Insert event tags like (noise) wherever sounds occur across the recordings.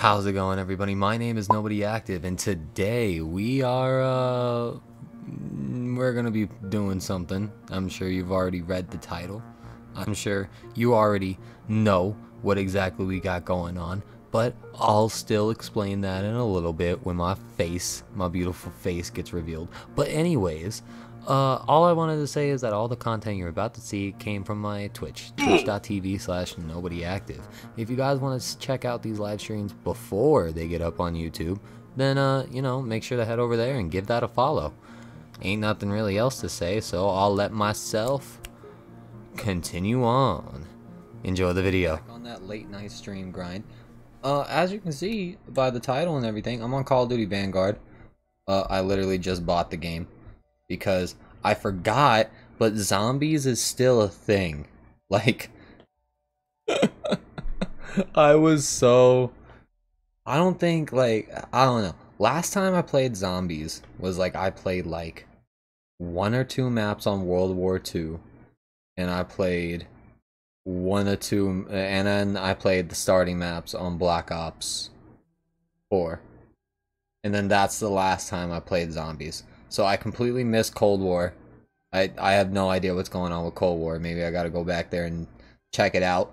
How's it going everybody? My name is Nobody Active and today we are uh we're going to be doing something. I'm sure you've already read the title. I'm sure you already know what exactly we got going on, but I'll still explain that in a little bit when my face, my beautiful face gets revealed. But anyways, uh, all I wanted to say is that all the content you're about to see came from my Twitch, twitch.tv slash nobodyactive. If you guys want to check out these live streams before they get up on YouTube, then, uh, you know, make sure to head over there and give that a follow. Ain't nothing really else to say, so I'll let myself continue on. Enjoy the video. Back on that late night stream grind. Uh, as you can see by the title and everything, I'm on Call of Duty Vanguard. Uh, I literally just bought the game because I forgot, but zombies is still a thing. (laughs) Like, (laughs) I was so. I don't think, like, I don't know. Last time I played zombies was like I played like one or two maps on World War II, and I played one or two, and then I played the starting maps on Black Ops 4. And then that's the last time I played zombies. So I completely missed Cold War. I I have no idea what's going on with Cold War. Maybe I got to go back there and check it out.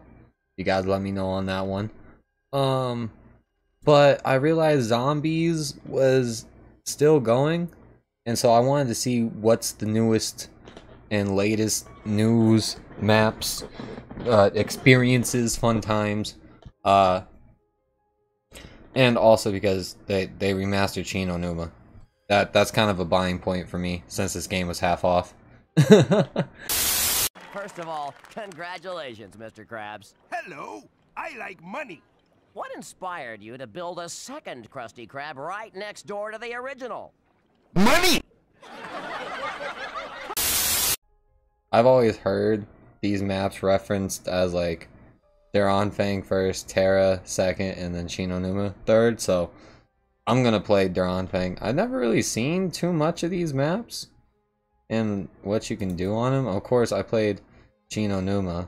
You guys let me know on that one. Um but I realized Zombies was still going and so I wanted to see what's the newest and latest news, maps, uh, experiences, fun times. Uh and also because they they remastered Shi No Numa that that's kind of a buying point for me since this game was half off. (laughs) First of all, congratulations, Mr. Krabs. Hello, I like money. What inspired you to build a second Krusty Krab right next door to the original? Money! I've always heard these maps referenced as like Der Anfang first, Terra second, and then Shi No Numa third, so I'm gonna play Der Anfang. I've never really seen too much of these maps and what you can do on them. Of course, I played Shi No Numa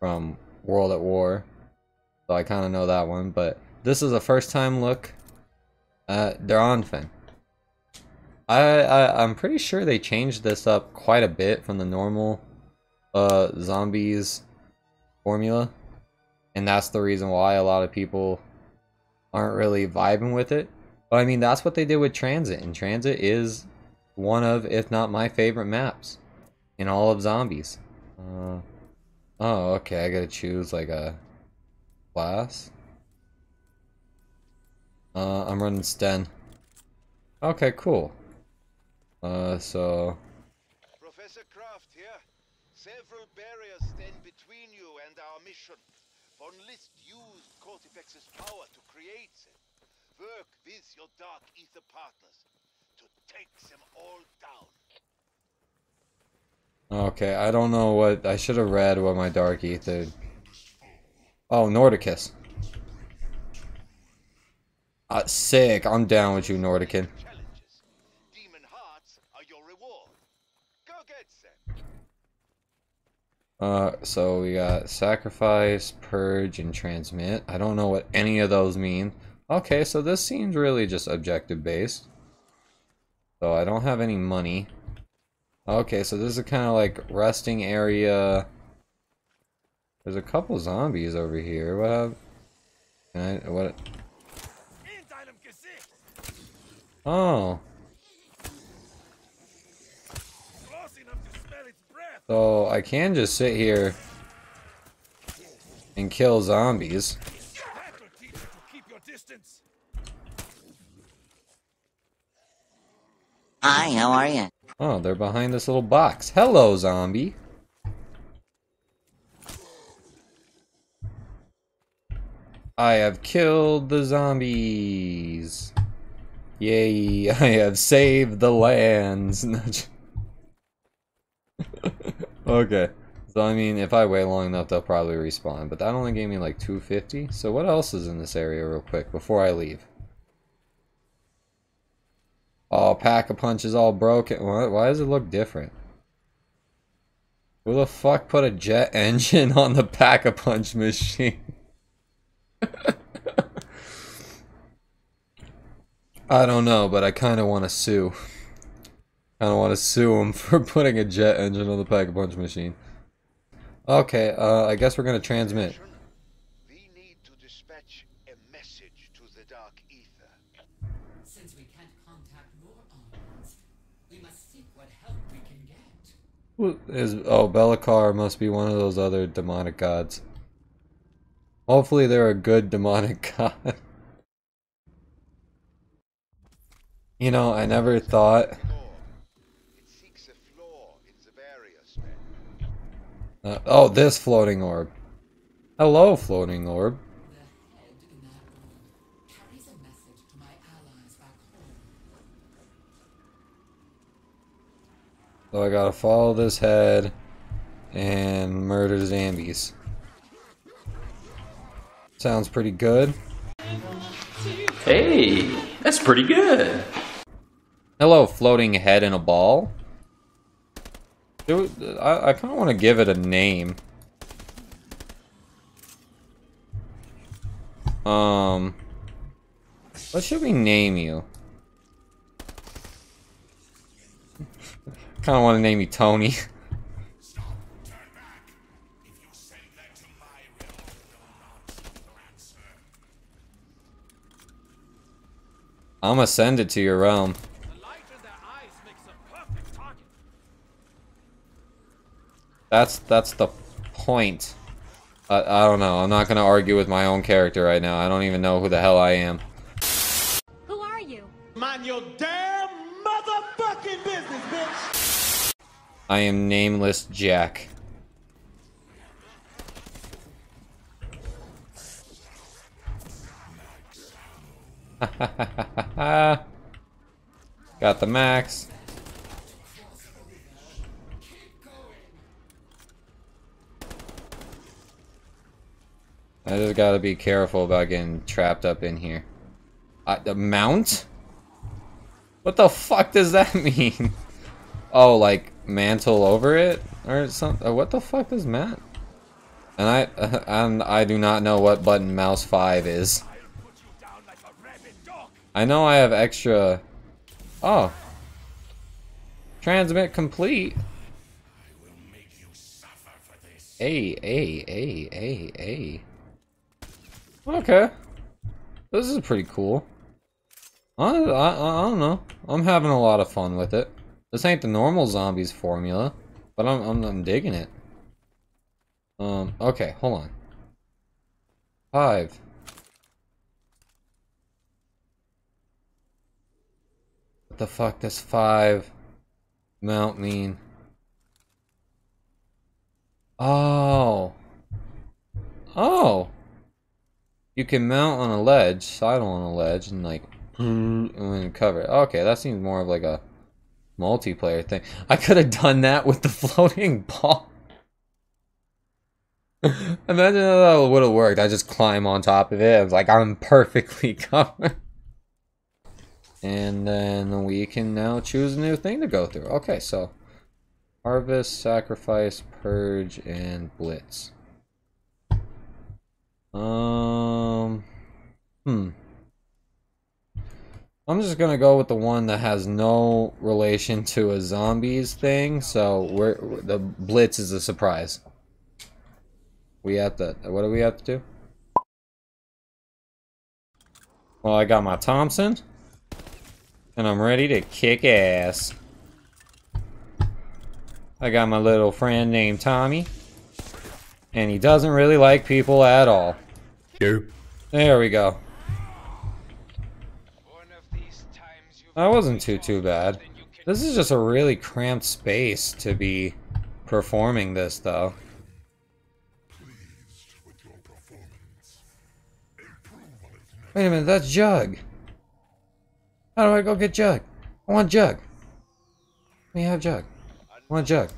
from World at War, so I kind of know that one. But this is a first time look at. I, I I'm pretty sure they changed this up quite a bit from the normal uh zombies formula, and that's the reason why a lot of people aren't really vibing with it. But I mean, that's what they did with Transit, and Transit is one of, if not my favorite maps in all of Zombies. Uh, oh, okay, I gotta choose like a class. Uh, I'm running Sten. Okay, cool. Uh, so... Professor Krafft here. Several barriers stand between you and our mission. Von List used Kortifex's power to create them. Work with your Dark Ether partners to take them all down. Okay, I don't know what... I should have read what my Dark Ether... Oh, Norticus. Uh, sick. I'm down with you, Nordican. Uh, so we got sacrifice, purge, and transmit. I don't know what any of those mean. Okay, so this seems really just objective based. So I don't have any money. Okay, so this is kind of like resting area. There's a couple zombies over here. What? Have, can I, what? Oh. So I can just sit here and kill zombies. Hi, how are you? Oh, they're behind this little box. Hello, zombie. I have killed the zombies. Yay, (laughs) I have saved the lands. (laughs) (laughs) Okay. So, I mean, if I wait long enough, they'll probably respawn. But that only gave me like 250. So what else is in this area real quick before I leave? Oh, Pack-a-Punch is all broken. Why, why does it look different? Who the fuck put a jet (laughs) engine on the Pack-a-Punch machine? (laughs) I don't know, but I kind of want to sue. I don't want to sue him (laughs) for putting a jet engine on the Pack-a-Punch machine. Okay, uh, I guess we're gonna transmit. We need to dispatch a message to the Dark Ether. Since we can't contact your arms, we must seek what help we can get. Who Is oh Belikar must be one of those other demonic gods. Hopefully they're a good demonic (laughs) god. you know, I never thought. Flaw. It seeks a flaw in the barrier spell. Uh, oh, this floating orb. Hello, floating orb. The head in that orb carries a message to my allies back home. So I gotta follow this head and murder zombies. Sounds pretty good. Hey, that's pretty good. Hello, floating head in a ball. Dude, I, I kind of want to give it a name. Um, what should we name you? (laughs) kind of want to name you Tony. (laughs) I'm gonna send it to your realm. That's that's the point. I, I don't know. I'm not gonna argue with my own character right now. I don't even know who the hell I am. Who are you? Mind your damn motherfucking business, bitch! I am nameless Jack. (laughs) Got the max. I just gotta be careful about getting trapped up in here. Uh, the mount? What the fuck does that (laughs) mean? Oh, like mantle over it or something? What the fuck does Matt? And I (laughs) and I do not know what button mouse five is. I know I have extra. Oh, transmit complete. A A A A A. Okay, this is pretty cool. I, I, I don't know. I'm having a lot of fun with it. This ain't the normal zombies formula, but I'm, I'm, I'm digging it. Um, okay, hold on. Five. What the fuck does five mount mean? Oh. Oh. You can mount on a ledge, sidle on a ledge, and like mm-hmm. and then cover it. Okay, that seems more of like a multiplayer thing. I could have done that with the (laughs) floating ball. (laughs) Imagine that would have worked. I just climb on top of it. I was like, I'm perfectly (laughs) covered. And then we can now choose a new thing to go through. Okay, so harvest, sacrifice, purge, and blitz. Um, hmm. I'm just gonna go with the one that has no relation to a zombies thing. So we're the blitz is a surprise. We have to. What do we have to do? Well, I got my Thompson, and I'm ready to kick ass. I got my little friend named Tommy, and he doesn't really like people at all. There we go. One of these times you That wasn't too too bad. This is just a really cramped space to be performing this though. Wait a minute, that's Jug. How do I go get Jug? I want Jug. Let me have Jug. I want Jug.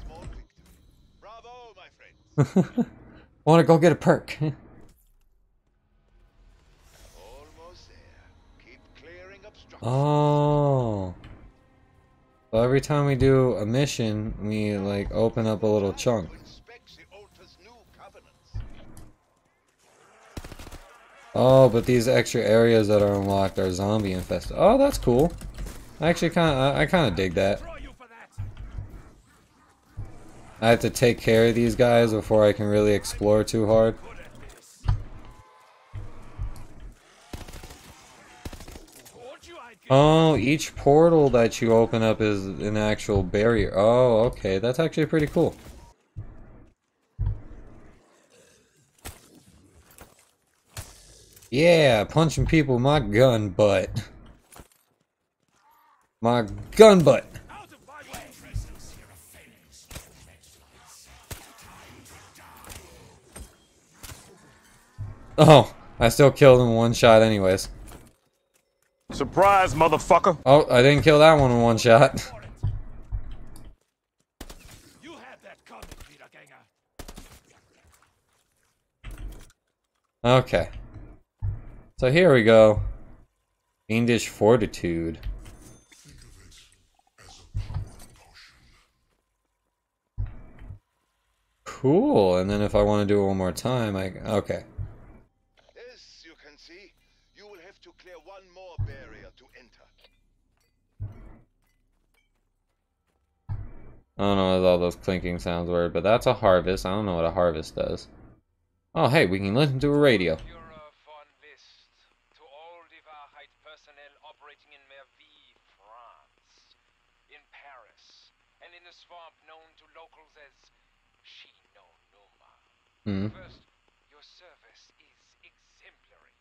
Bravo, my friend. I (laughs) want to go get a perk. (laughs) Almost there. Keep clearing obstructions. Oh. Every time we do a mission, we like open up a little chunk. Oh, but these extra areas that are unlocked are zombie infested. Oh, that's cool. I actually kind of, I, I kind of dig that. I have to take care of these guys before I can really explore too hard. Oh, each portal that you open up is an actual barrier. Oh, okay. That's actually pretty cool. Yeah, punching people with my gun butt. My gun butt. Oh, I still killed him one shot anyways. Surprise, motherfucker. Oh, I didn't kill that one in one shot. You had that coming, Peter Ganger. Okay. So here we go. Fiendish Fortitude. Cool, and then if I want to do it one more time, I... Okay. I don't know what all those clinking sounds were, but that's a harvest. I don't know what a harvest does. Oh, hey, we can listen to a radio. Führer von List to all Wahrheit personnel operating in Merville, France, in Paris, and in the swamp known to locals as Shino Hmm. First, your service is exemplary.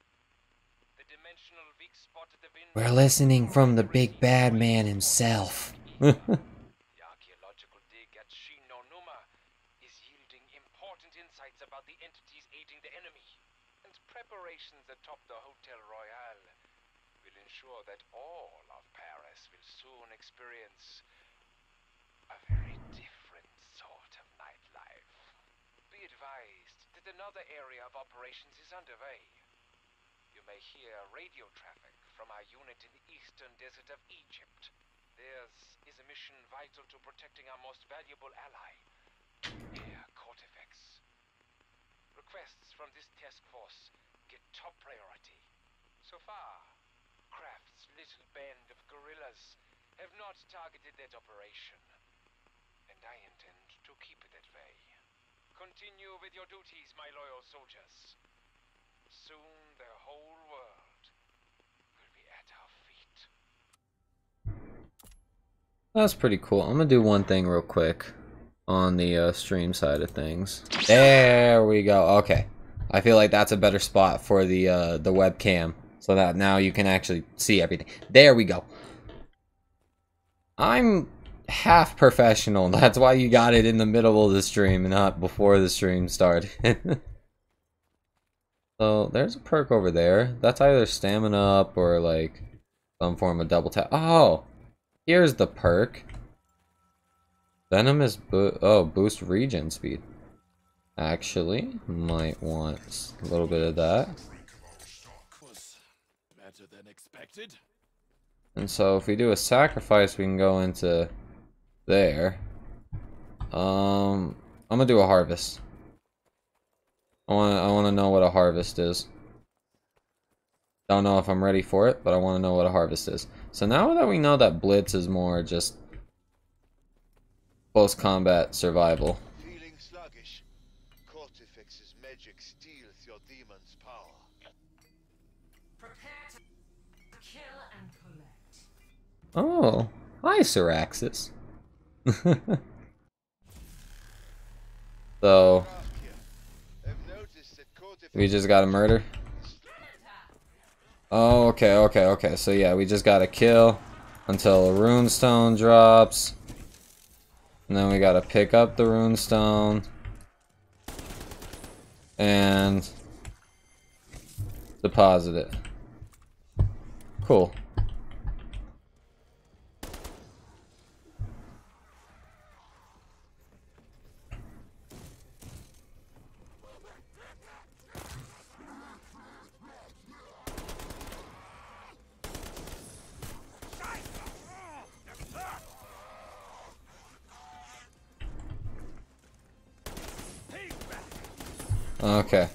The dimensional weak spot at the window. We're listening from the big bad man himself. (laughs) The archaeological dig at Shi No Numa is yielding important insights about the entities aiding the enemy. And preparations atop the Hotel Royale will ensure that all of Paris will soon experience a very different sort of nightlife. Be advised that another area of operations is underway. You may hear radio traffic from our unit in the eastern desert of Egypt. Theirs is a mission vital to protecting our most valuable ally, Air Kortifex. Requests from this task force get top priority. So far, Krafft's little band of guerrillas have not targeted that operation, and I intend to keep it that way. Continue with your duties, my loyal soldiers. Soon the whole world will be at our feet. That's pretty cool. I'm gonna do one thing real quick on the uh, stream side of things. There we go. Okay, I feel like that's a better spot for the uh, the webcam, so that now you can actually see everything. There we go. I'm half professional. That's why you got it in the middle of the stream and not before the stream started. (laughs) so there's a perk over there. That's either stamina up or like some form of double tap. Oh, Here's the perk. Venomous bo oh boost regen speed. Actually, might want a little bit of that. Than expected. And so if we do a sacrifice, we can go into there. Um, I'm gonna do a harvest. I want I want to know what a harvest is. Don't know if I'm ready for it, but I want to know what a harvest is. So now that we know that Blitz is more just close combat survival. Feeling sluggish? Kortifex's magic steals your demon's power. Prepare to kill and collect. Oh, hi, Saraxis. (laughs) so, we just got a murder? Oh, okay, okay, okay. So yeah, we just gotta kill until a runestone drops. And then we gotta pick up the runestone. And deposit it. Cool. Okay.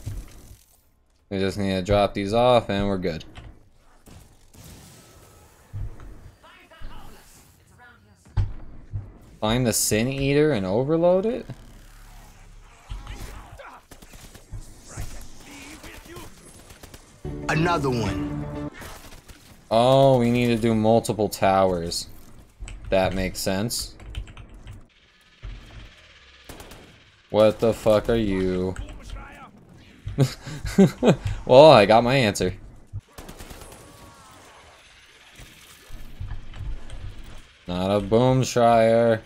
We just need to drop these off and we're good. Find the Sin Eater and overload it? Another one. Oh, we need to do multiple towers. That makes sense. What the fuck are you? (laughs) well, I got my answer. Not a boom schreier.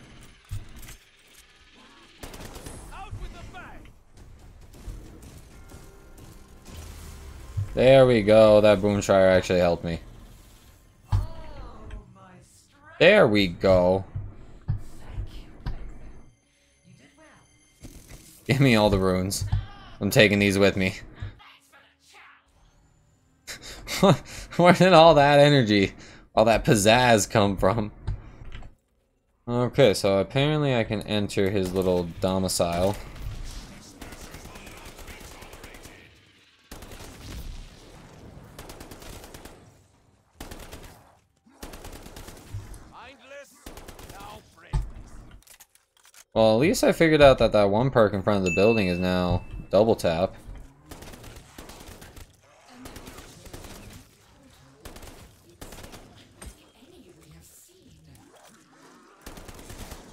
There we go. That boom schreier actually helped me. There we go. Give me all the runes. I'm taking these with me. (laughs) Where did all that energy, all that pizzazz come from? Okay, so apparently I can enter his little domicile. Well, at least I figured out that that one perk in front of the building is now double tap.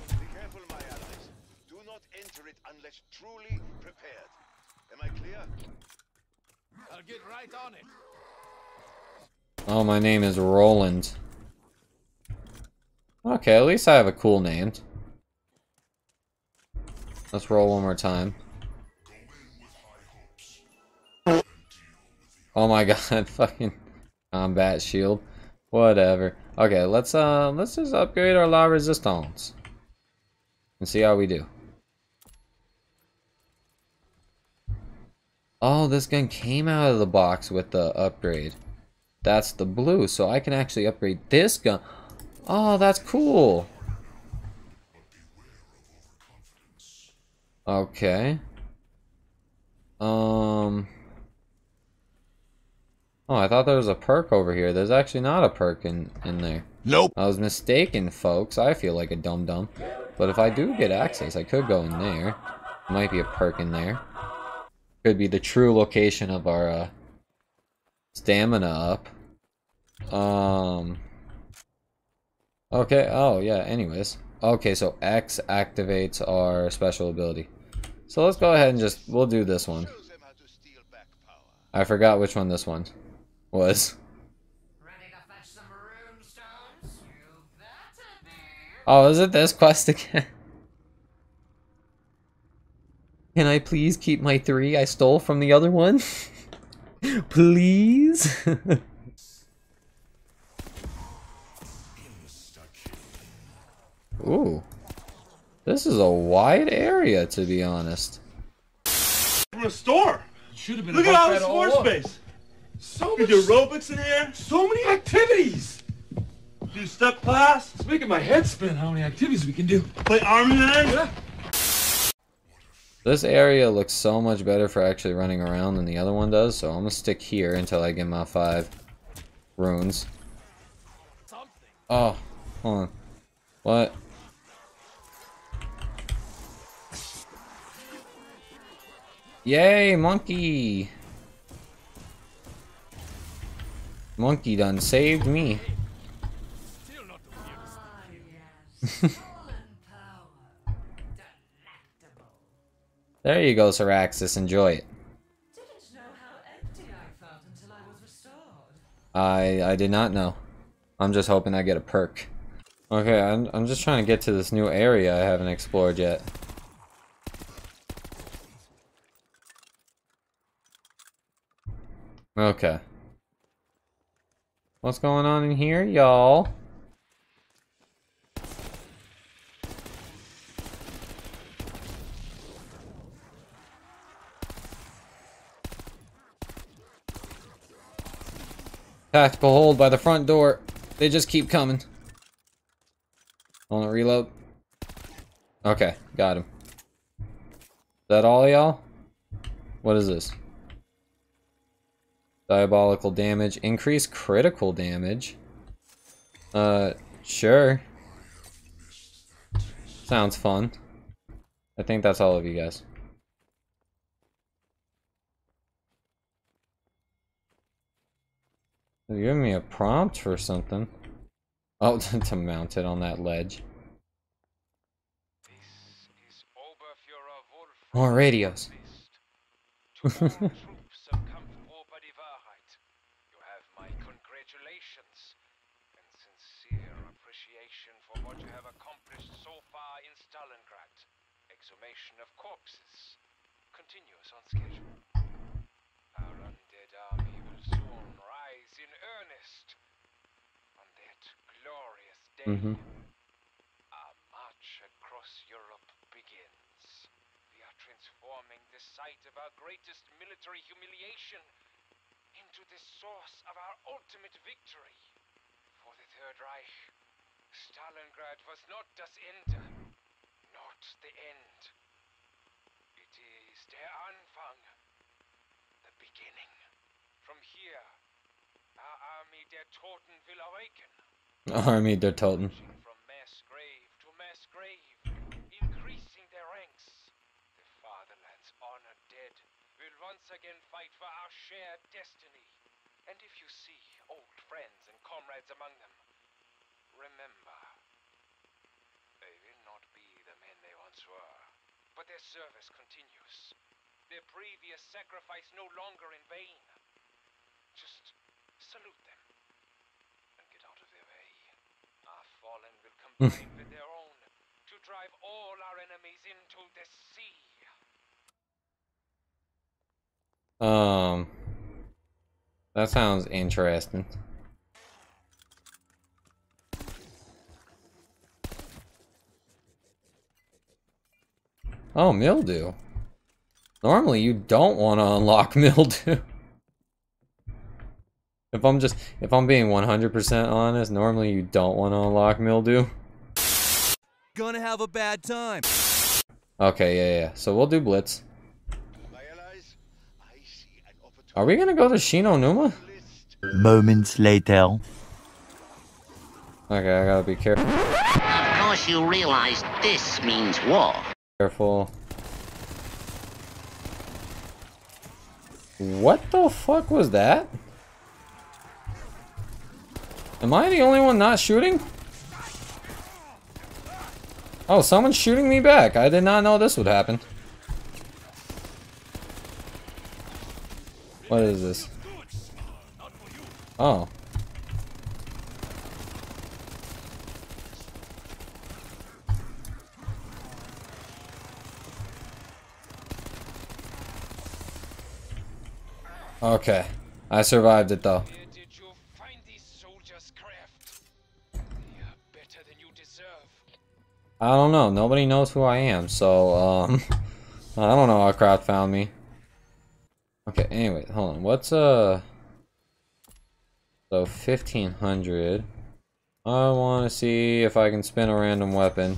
Be careful, my allies. Do not enter it unless truly prepared. Am I clear? I'll get right on it. Oh, my name is Roland. Okay, at least I have a cool name. Let's roll one more time. Oh my (laughs) god, fucking combat shield. Whatever. Okay, let's uh let's just upgrade our La Resistance. And see how we do. Oh, this gun came out of the box with the upgrade. That's the blue, so I can actually upgrade this gun. Oh, that's cool. Okay. Um. Oh, I thought there was a perk over here. There's actually not a perk in, in there. Nope. I was mistaken, folks. I feel like a dum-dum. But if I do get access, I could go in there. Might be a perk in there. Could be the true location of our uh, stamina up. Um. Okay, oh yeah, anyways. Okay, so X activates our special ability. So let's go ahead and just, we'll do this one. Show them how to steal back power. I forgot which one this one was. Ready to fetch some rune stones? You better be. Oh, is it this quest again? (laughs) Can I please keep my three I stole from the other one? (laughs) please? (laughs) Ooh. This is a wide area, to be honest. From a store. Should have been Look a at all this all floor along. space. So You much, do aerobics in here. so many activities. Do step class. It's making my head spin. How many activities we can do? Play Army Man. Yeah. This area looks so much better for actually running around than the other one does, so I'm gonna stick here until I get my five runes. Oh, hold on. What? Yay, monkey! Monkey done saved me. (laughs) There you go, Saraxis. Enjoy it. I I did not know. I'm just hoping I get a perk. Okay, I'm I'm just trying to get to this new area I haven't explored yet. Okay. What's going on in here, y'all? Tactical hold by the front door. They just keep coming. On, reload. Okay, got him. Is that all y'all? What is this? Diabolical damage. Increase critical damage. Uh, sure. Sounds fun. I think that's all of you guys. They're giving me a prompt for something. Oh, (laughs) to mount it on that ledge. This is More radios. (laughs) To all troops of Kampfgruppe Die Wahrheit, you have my congratulations and sincere appreciation for what you have accomplished so far in Stalingrad. Exhumation of corpses continues on schedule. Our undead army will soon rise in earnest on that glorious day. Mhm. Our march across Europe begins. We are transforming the site of our greatest military humiliation into the source of our ultimate victory. For the Third Reich, Stalingrad was not das Ende, not the end. It is der Anfang, the beginning. From here, our army der Toten will awaken. (laughs) Army der Toten. Marching from mass grave to mass grave, increasing their ranks. The fatherland's honored dead will once again fight for our shared destiny. And if you see old friends and comrades among them, remember, they will not be the men they once were, but their service continues. Their previous sacrifice no longer in vain. Just salute them and get out of their way. Our fallen will combine with their own to drive all our enemies into the sea. Um, that sounds interesting. Oh, mildew. Normally, you don't want to unlock (laughs) mildew. If I'm just, if I'm being 100% honest, normally you don't want to unlock mildew. Gonna have a bad time. Okay, yeah, yeah. So we'll do blitz. My allies, I see an opportunity Are we gonna go to Shi No Numa? Moments later. Okay, I gotta be careful. Of course you realize this means war. Careful. What the fuck was that? Am I the only one not shooting? Oh, someone's shooting me back. I did not know this would happen. What is this? Oh. Okay. I survived it though. I don't know. Nobody knows who I am, so um, (laughs) I don't know how Krafft found me. Okay. Anyway, hold on. What's uh? So fifteen hundred. I want to see if I can spin a random weapon.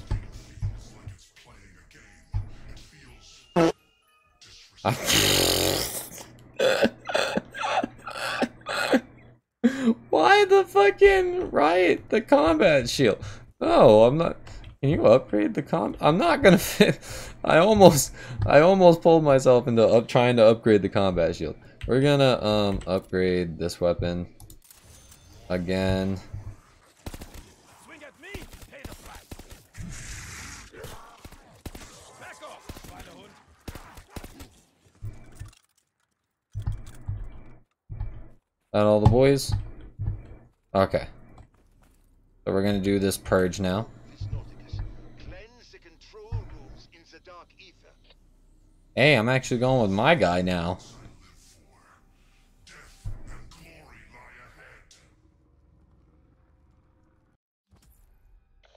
(laughs) Why the fucking riot the combat shield? No, I'm not. Can you upgrade the com? I'm not gonna (laughs) fit. I almost, I almost pulled myself into up trying to upgrade the combat shield. We're gonna um upgrade this weapon again. That all the boys? Okay. So we're gonna do this purge now. Hey, I'm actually going with my guy now.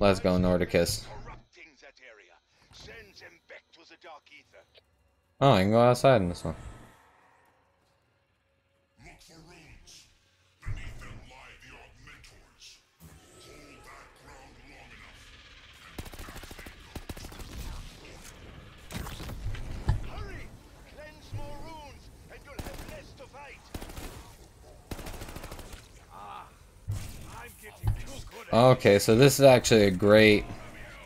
Let's go, Norticus. Corrupting that area. Send them back to the dark ether. Oh, I can go outside in this one. Look for runes. Beneath them lie the augmentors. Hold that ground long enough. Hurry! Cleanse more runes, and you'll have less to fight. Okay, so this is actually a great...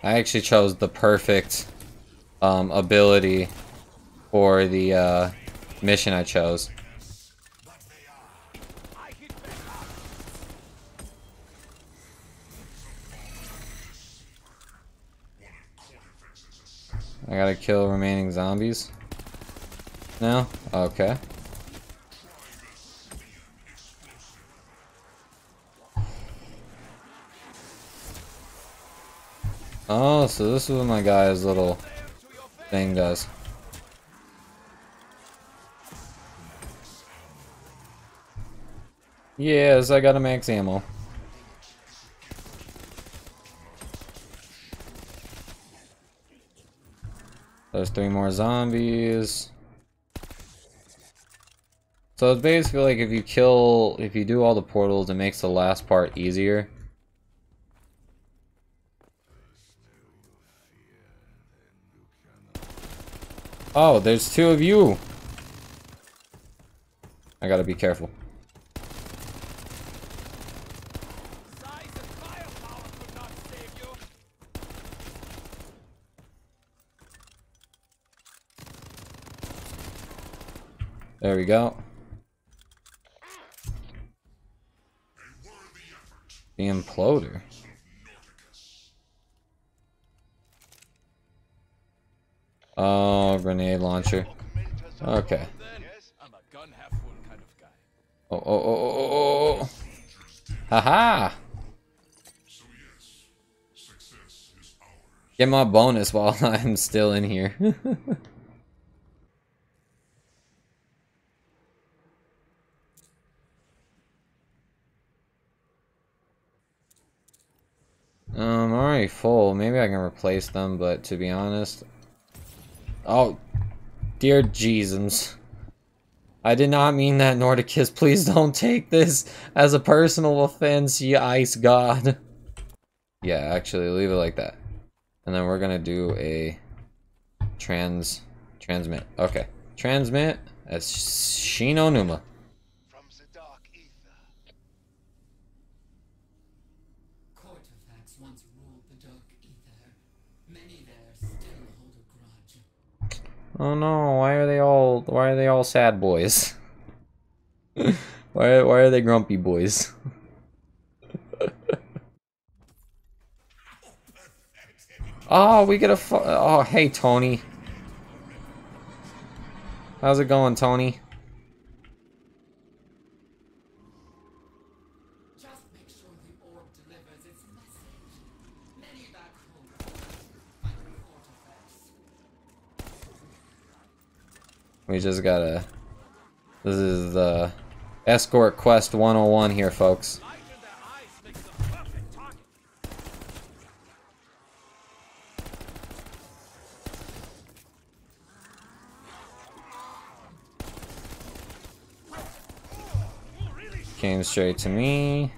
I actually chose the perfect um, ability for the uh, mission I chose. I gotta kill remaining zombies. No? Okay. Oh, so this is what my guy's little thing does. Yes, I got a max ammo. There's three more zombies. So it's basically like if you kill, if you do all the portals, it makes the last part easier. Oh, there's two of you. I gotta be careful. There we go. The imploder. Oh, grenade launcher. Okay. Oh, oh, oh, oh, oh, oh. Haha! Get my bonus while (laughs) I'm still in here. (laughs) Um, I'm already full. Maybe I can replace them, but to be honest... Oh, dear Jesus. I did not mean that, Norticus. Please don't take this as a personal offense, you ice god. Yeah, actually, leave it like that. And then we're gonna do a trans... transmit. Okay. Transmit as Shi No Numa. Kortifex once ruled the dark ether. Many there still hold a grudge. Oh no, why are they all why are they all sad boys? (laughs) why why are they grumpy boys? oh, (laughs) we get a Oh, hey Tony. How's it going, Tony? Just make sure the orb delivers its message. Many back home. Find Kortifex. We just gotta This is the Escort Quest 101 here, folks. Came straight to me.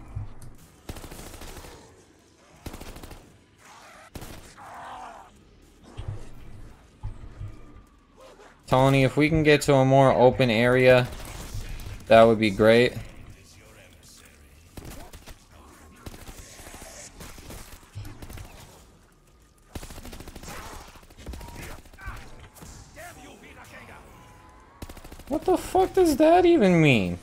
Tony, if we can get to a more open area, that would be great. What the fuck does that even mean?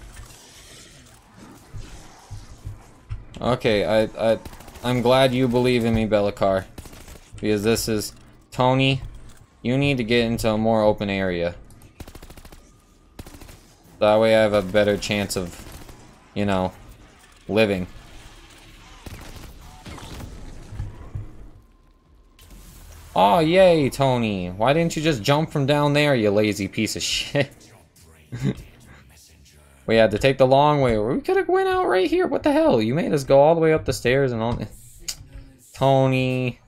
Okay, I, I, I'm glad you believe in me, Belikar. Because this is... Tony, you need to get into a more open area. That way I have a better chance of, you know, living. Oh, yay, Tony. Why didn't you just jump from down there, you lazy piece of shit? (laughs) we had to take the long way. We could have went out right here. What the hell? You made us go all the way up the stairs and all. Tony.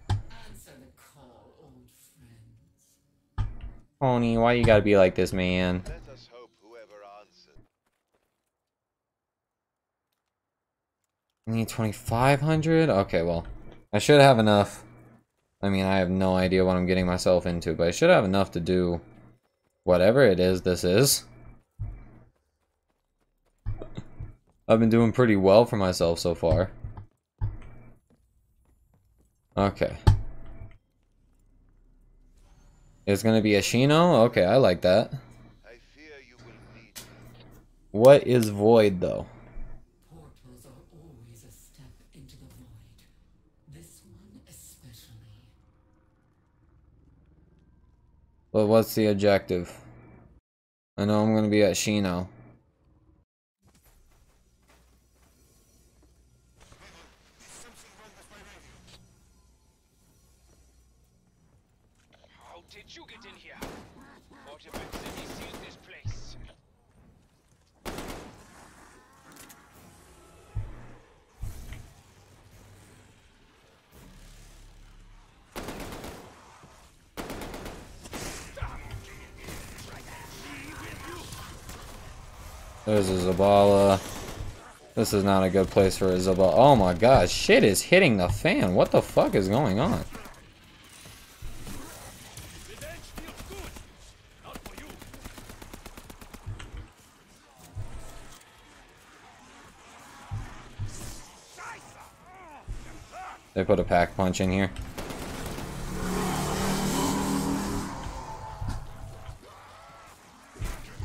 Tony, why you gotta be like this, man? I need 2,500? Okay, well, I should have enough. I mean, I have no idea what I'm getting myself into, but I should have enough to do whatever it is this is. I've been doing pretty well for myself so far. Okay. It's gonna be a Shino? Okay, I like that. I fear you will need What is Void, though? Portals are always a step into the void. This one especially. But what's the objective? I know I'm gonna be at Shino. How did you get in here? Artifact City sealed this place. There's a Zabala. This is not a good place for a Zabala. Oh my god, shit is hitting the fan. What the fuck is going on? They put a pack punch in here.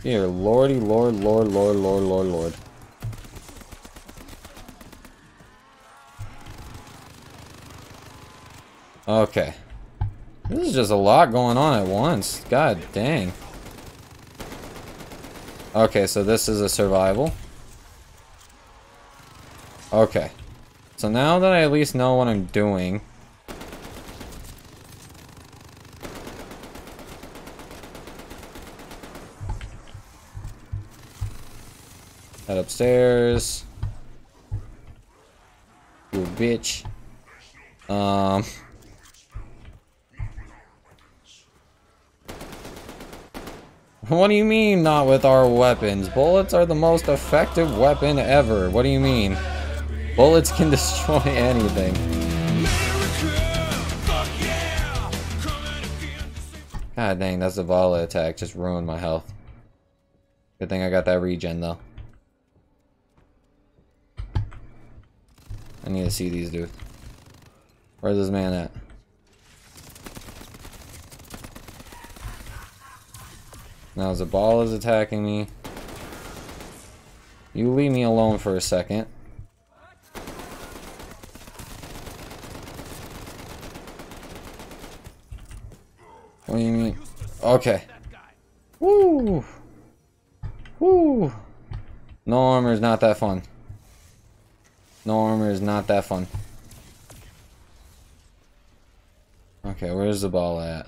Dear lordy, lord, lord, lord, lord, lord, lord. Okay. This is just a lot going on at once. God dang. Okay, so this is a survival. Okay. So now that I at least know what I'm doing... upstairs. You bitch. Um... (laughs) What do you mean, not with our weapons? Bullets are the most effective weapon ever. What do you mean? Bullets can (laughs) destroy anything. God dang, that's a Zavala attack just ruined my health. Good thing I got that regen, though. Need to see these dudes. Where's this man at? Now the ball is attacking me. You leave me alone for a second. What do you mean? Okay. Woo! Woo! No armor is not that fun. No armor is not that fun. Okay, where's the ball at?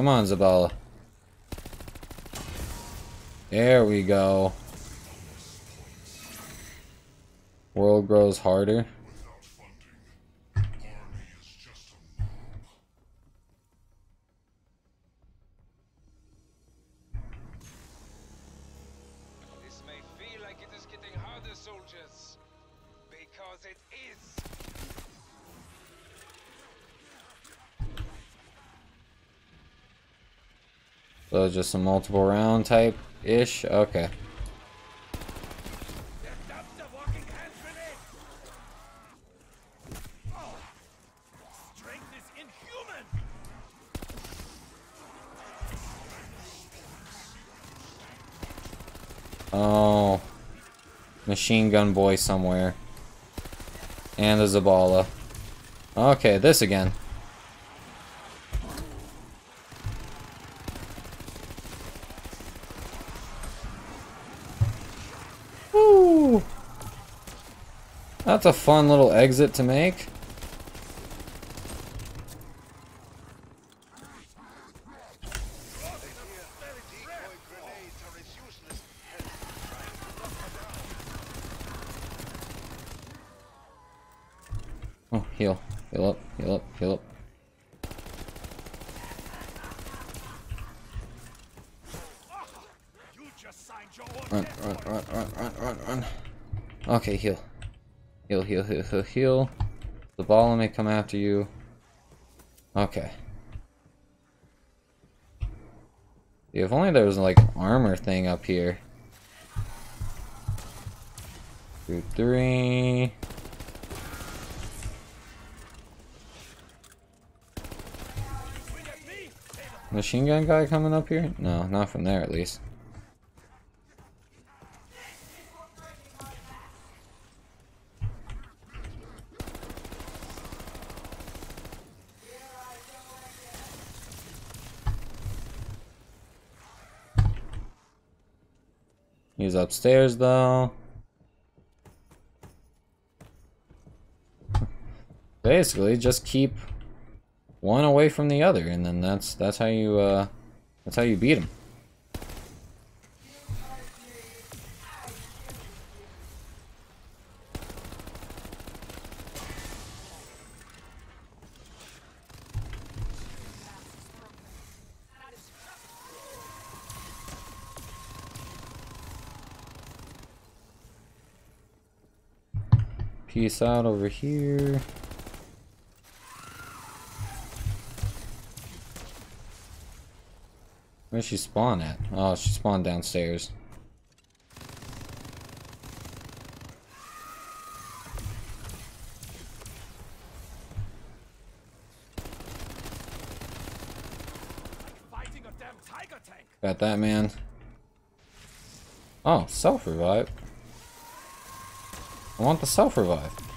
Come on, Zabala. There we go. World grows harder. So just a multiple round type ish. Okay. Oh. Machine gun boy somewhere. And a Zabala. Okay, this again. Woo! That's a fun little exit to make. Oh, heal. Heal up, heal up, heal up. You just Run, run, run, run, run, run, run. Okay, heal. Heal, heal, heal. The ball may come after you. Okay. If only there was like armor thing up here. Two, three. Machine gun guy coming up here? No, not from there at least. Upstairs though. Basically, just keep one away from the other, and then that's that's how you uh, that's how you beat him. Peace out over here. Where'd she spawn at? Oh, she spawned downstairs. Got that man. Oh, self revive. I want the self revive.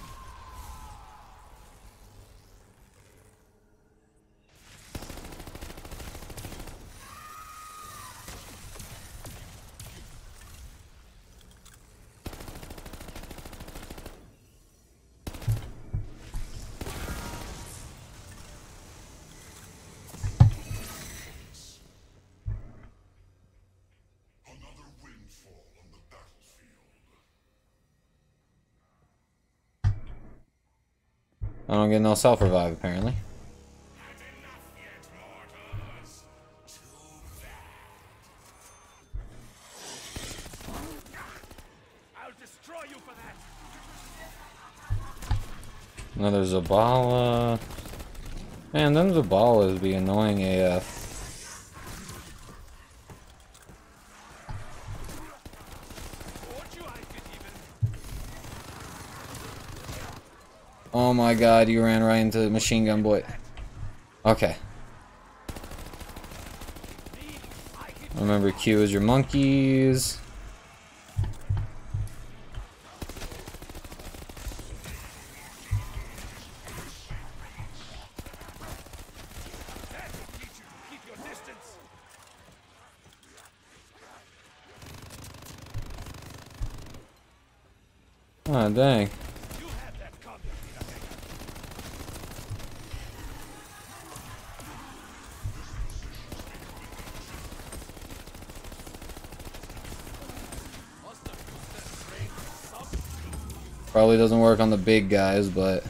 I don't no self revive apparently. I'll destroy you for that. Another Zabala. Man, them Zabalas be annoying AF. Told you I could even. Oh my god, you ran right into the machine gun boy. Okay. Remember Q is your monkeys. Ah, dang. Probably doesn't work on the big guys, but...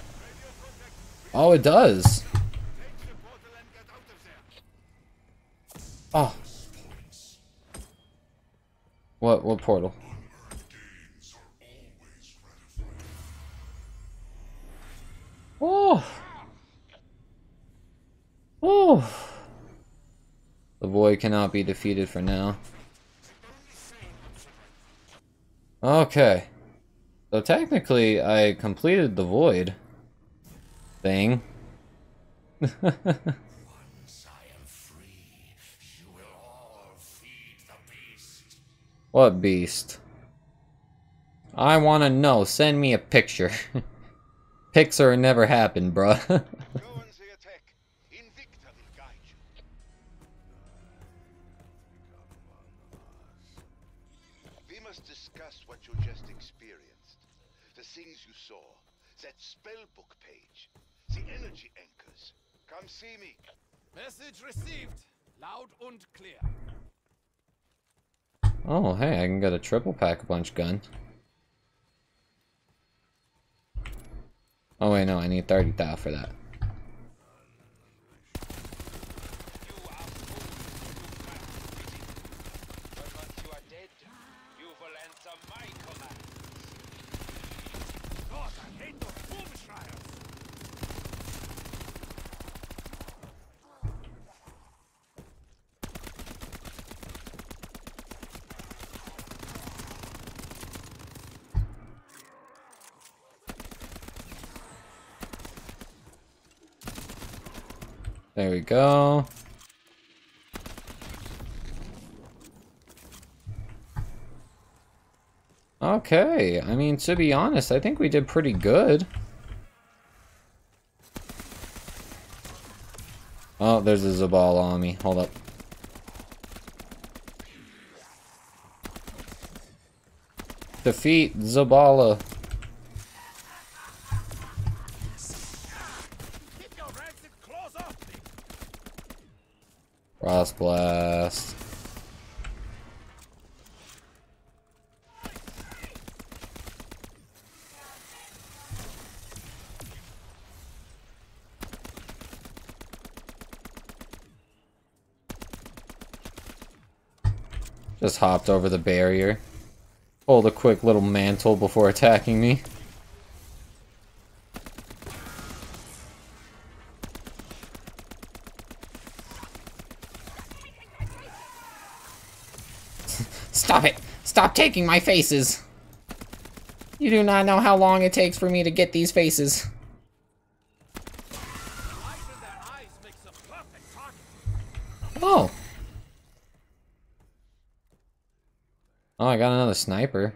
Oh, it does! Oh. What, what portal? Oh! Oh! The void cannot be defeated for now. Okay. So technically, I completed the void thing. (laughs) Once I am free, you will all feed the beast. what beast? I want to know. Send me a picture. (laughs) Pixar never happened, bruh. (laughs) spellbook page. The energy anchors. Come see me. Message received. Loud und clear. oh, hey, I can get a triple pack punch gun. Oh wait, no, I need 30 thou for that. You are fooled, you Krafft pity. But once you are dead, There we go. Okay, I mean, to be honest, I think we did pretty good. Oh, there's a Zabal on me. Hold up. Defeat Zabala. Blast. Just hopped over the barrier. Pulled a quick little mantle before attacking me. Stop it! Taking my faces! You do not know how long it takes for me to get these faces. Oh. Oh, I got another sniper.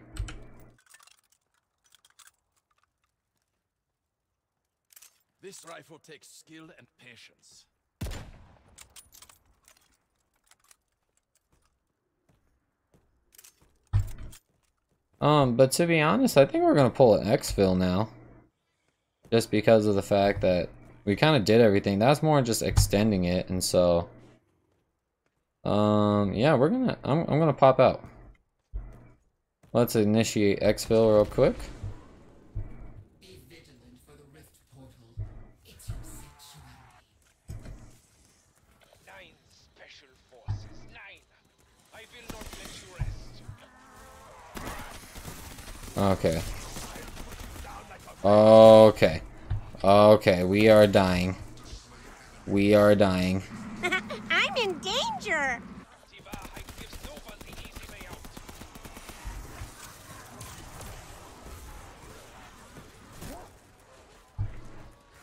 This rifle takes skill and patience. Um, but to be honest, I think we're gonna pull an exfil now. Just because of the fact that we kind of did everything. That's more just extending it, and so... Um, yeah, we're gonna... I'm, I'm gonna pop out. Let's initiate exfil real quick. Nine special forces. Nine. I will not let you rest. Okay. Okay. Okay, we are dying. We are dying. (laughs) I'm in danger.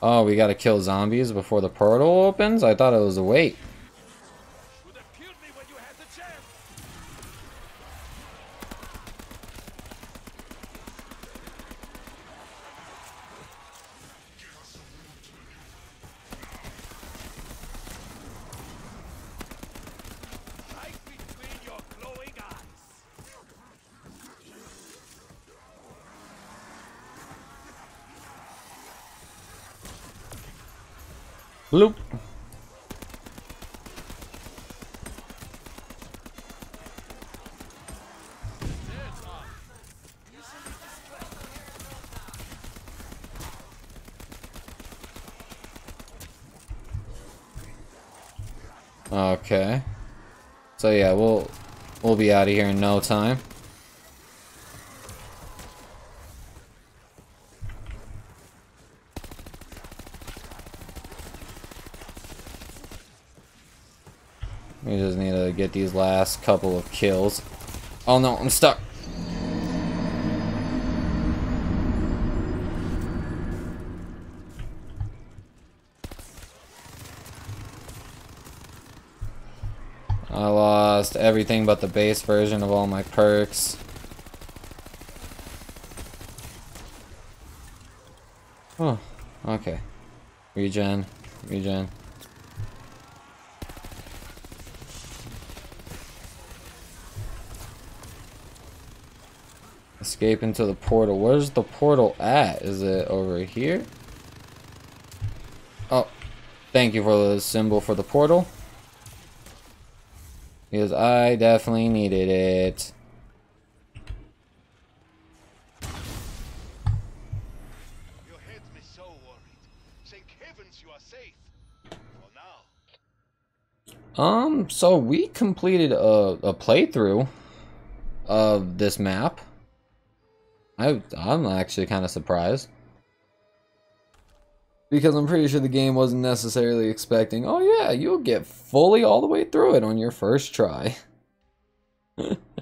Oh, we gotta kill zombies before the portal opens? I thought it was a wait. Bloop. Okay. So yeah, we'll we'll be out of here in no time. We just need to get these last couple of kills. Oh no, I'm stuck. I lost everything but the base version of all my perks. Oh, okay. Regen, regen. Escape into the portal. Where's the portal at? Is it over here? Oh, thank you for the symbol for the portal. Because I definitely needed it. You had me so worried. Thank heavens you are safe. For now. Um, so we completed a, a playthrough of this map. I, I'm actually kind of surprised. Because I'm pretty sure the game wasn't necessarily expecting, oh yeah, you'll get fully all the way through it on your first try. (laughs)